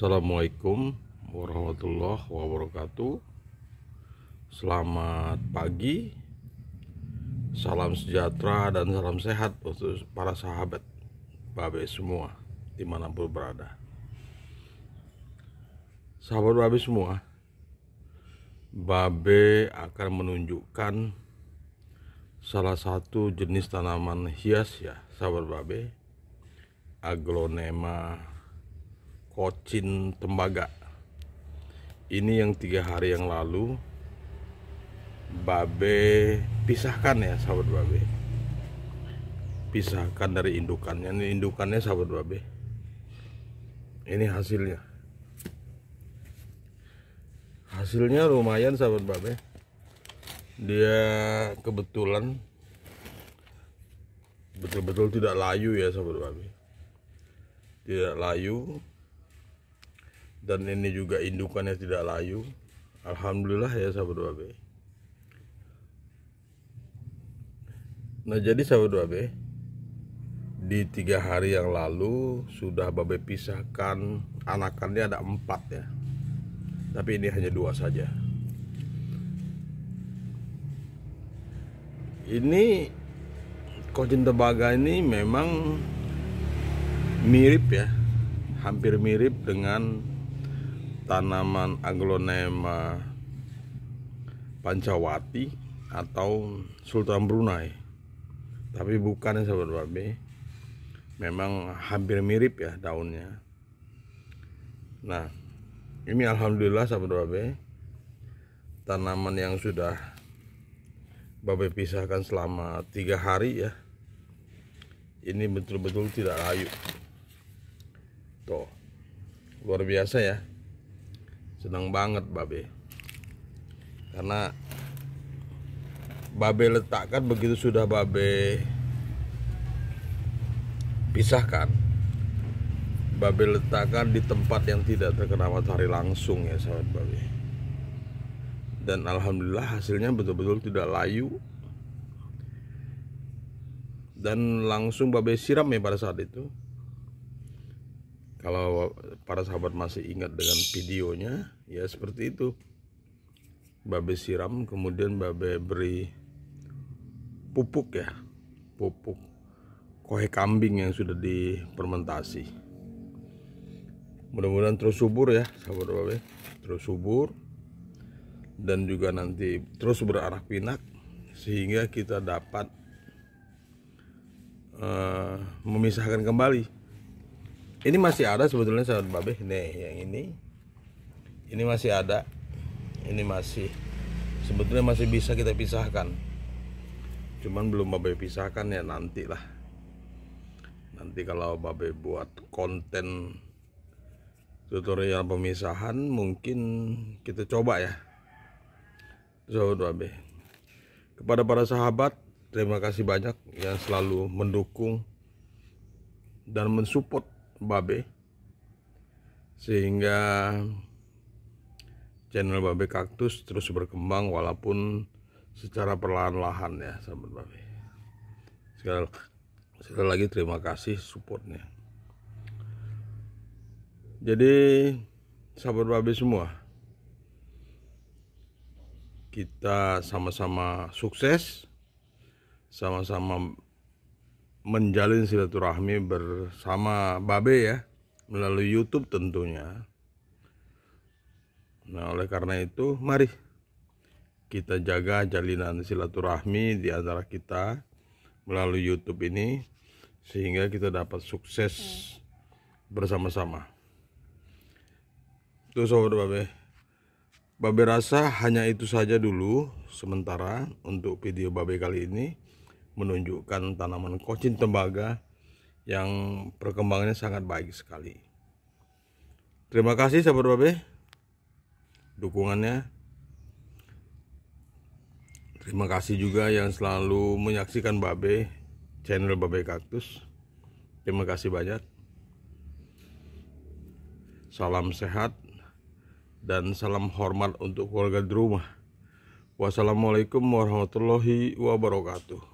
Assalamualaikum warahmatullahi wabarakatuh. Selamat pagi. Salam sejahtera dan salam sehat untuk para sahabat Babe semua di mana pun berada. Sahabat Babe semua Babe akan menunjukkan salah satu jenis tanaman hias ya sahabat Babe. Aglonema Kocin Tembaga. Ini yang tiga hari yang lalu Babe pisahkan ya sahabat Babe. Pisahkan dari indukannya. Ini indukannya sahabat Babe. Ini hasilnya. Hasilnya lumayan sahabat Babe. Dia kebetulan betul-betul tidak layu ya sahabat Babe. Tidak layu dan ini juga indukannya tidak layu. Alhamdulillah ya sahabat babe nah jadi sahabat babe di tiga hari yang lalu sudah babe pisahkan. Anakannya ada empat ya. Tapi ini hanya dua saja. Ini kocin tebaga ini memang mirip ya. Hampir mirip dengan tanaman aglonema pancawati atau sultan Brunei. Tapi bukan ya sahabat babe memang hampir mirip ya daunnya. Nah ini alhamdulillah sahabat babe tanaman yang sudah babe pisahkan selama tiga hari ya. Ini betul-betul tidak layu. Tuh luar biasa ya senang banget babe. Karena babe letakkan begitu sudah babe pisahkan babe letakkan di tempat yang tidak terkena matahari langsung ya sahabat babe. Dan alhamdulillah hasilnya betul-betul tidak layu. Dan langsung babe siram ya pada saat itu kalau para sahabat masih ingat dengan videonya ya seperti itu. Babe siram kemudian babe beri pupuk ya. Pupuk. Kohe kambing yang sudah difermentasi mudah-mudahan terus subur ya sahabat babe. Terus subur. Dan juga nanti terus beranak pinak sehingga kita dapat uh, memisahkan kembali ini masih ada sebetulnya sahabat babe nih yang ini. Ini masih ada. Ini masih sebetulnya masih bisa kita pisahkan. Cuman belum babe pisahkan ya nanti lah. Nanti kalau babe buat konten tutorial pemisahan mungkin kita coba ya. Sahabat babe kepada para sahabat terima kasih banyak yang selalu mendukung dan mensupport Babe. Sehingga channel Babe Kaktus terus berkembang walaupun secara perlahan-lahan ya sahabat Babe. Sekali, sekali lagi terima kasih supportnya. Jadi sahabat Babe semua kita sama-sama sukses sama-sama menjalin silaturahmi bersama Babe ya melalui YouTube tentunya. Nah, oleh karena itu, mari kita jaga jalinan silaturahmi di antara kita melalui YouTube ini sehingga kita dapat sukses bersama-sama. Tuh sobat Babe. Babe rasa hanya itu saja dulu sementara untuk video Babe kali ini menunjukkan tanaman kocin tembaga yang perkembangannya sangat baik sekali. Terima kasih sahabat babe dukungannya. Terima kasih juga yang selalu menyaksikan babe channel babe kaktus. Terima kasih banyak. Salam sehat dan salam hormat untuk keluarga di rumah. Wassalamualaikum warahmatullahi wabarakatuh.